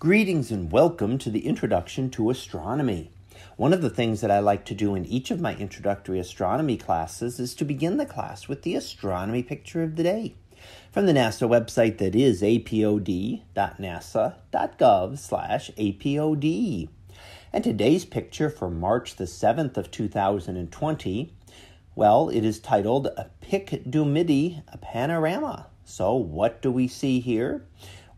Greetings and welcome to the Introduction to Astronomy. One of the things that I like to do in each of my introductory astronomy classes is to begin the class with the astronomy picture of the day from the NASA website that is apod.nasa.gov/apod. And today's picture for March the 7th of 2020, well, it is titled a Pic du Midi a Panorama. So, what do we see here?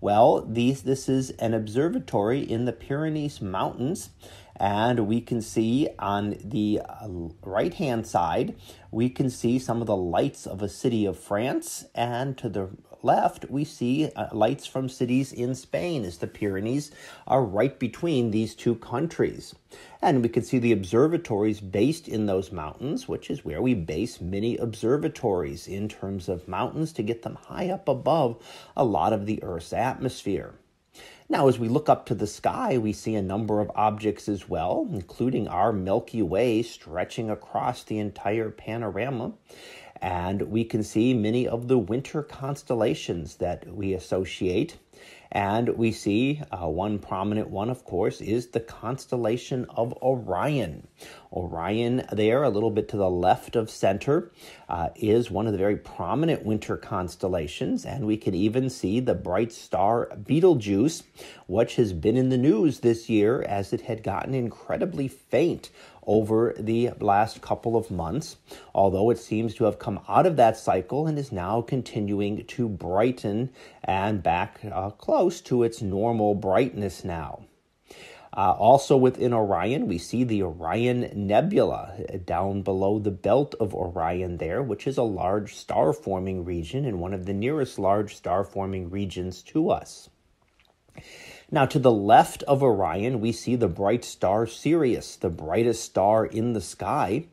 Well, these, this is an observatory in the Pyrenees Mountains, and we can see on the uh, right hand side, we can see some of the lights of a city of France, and to the left, we see uh, lights from cities in Spain as the Pyrenees are right between these two countries. And we can see the observatories based in those mountains, which is where we base many observatories in terms of mountains to get them high up above a lot of the Earth's atmosphere. Now, as we look up to the sky, we see a number of objects as well, including our Milky Way stretching across the entire panorama. And we can see many of the winter constellations that we associate. And we see uh, one prominent one, of course, is the constellation of Orion. Orion, there, a little bit to the left of center, uh, is one of the very prominent winter constellations. And we can even see the bright star Betelgeuse, which has been in the news this year as it had gotten incredibly faint over the last couple of months, although it seems to have come out of that cycle and is now continuing to brighten and back uh, close to its normal brightness now. Uh, also within Orion, we see the Orion Nebula uh, down below the belt of Orion, there, which is a large star forming region and one of the nearest large star forming regions to us. Now, to the left of Orion, we see the bright star Sirius, the brightest star in the sky.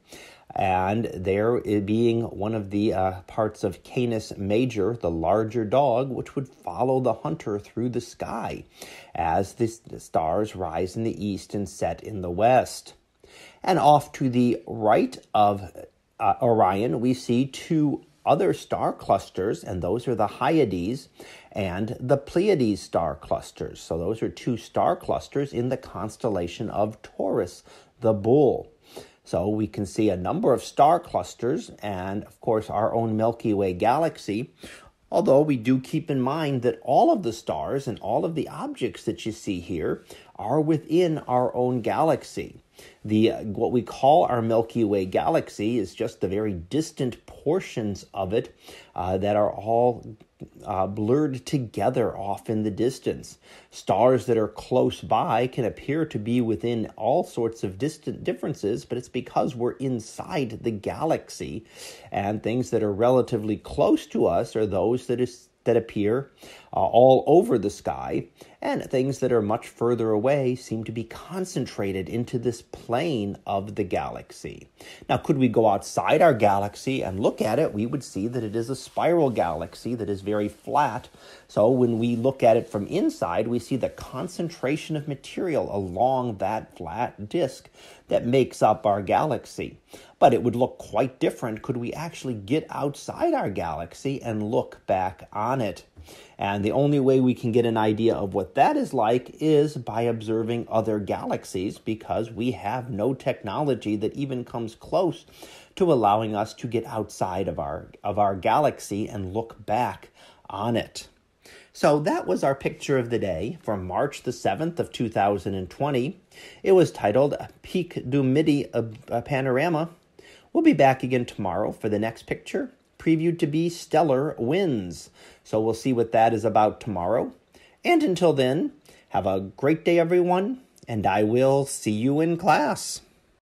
And there being one of the uh, parts of Canis Major, the larger dog, which would follow the hunter through the sky as the stars rise in the east and set in the west. And off to the right of uh, Orion, we see two other star clusters, and those are the Hyades and the Pleiades star clusters. So, those are two star clusters in the constellation of Taurus, the bull. So, we can see a number of star clusters, and of course, our own Milky Way galaxy. Although we do keep in mind that all of the stars and all of the objects that you see here are within our own galaxy. The what we call our Milky Way galaxy is just the very distant portions of it uh, that are all uh, blurred together off in the distance. Stars that are close by can appear to be within all sorts of distant differences, but it's because we're inside the galaxy, and things that are relatively close to us are those that is that appear uh, all over the sky, and things that are much further away seem to be concentrated into this plane of the galaxy. Now, could we go outside our galaxy and look at it? We would see that it is a spiral galaxy that is very flat. So, when we look at it from inside, we see the concentration of material along that flat disk that makes up our galaxy. But it would look quite different could we actually get outside our galaxy and look back on it. And the only way we can get an idea of what that is like is by observing other galaxies because we have no technology that even comes close to allowing us to get outside of our of our galaxy and look back on it. So that was our picture of the day for March the 7th of 2020. It was titled Pic du Midi a uh, Panorama. We'll be back again tomorrow for the next picture previewed to be stellar winds. So we'll see what that is about tomorrow. And until then, have a great day, everyone, and I will see you in class.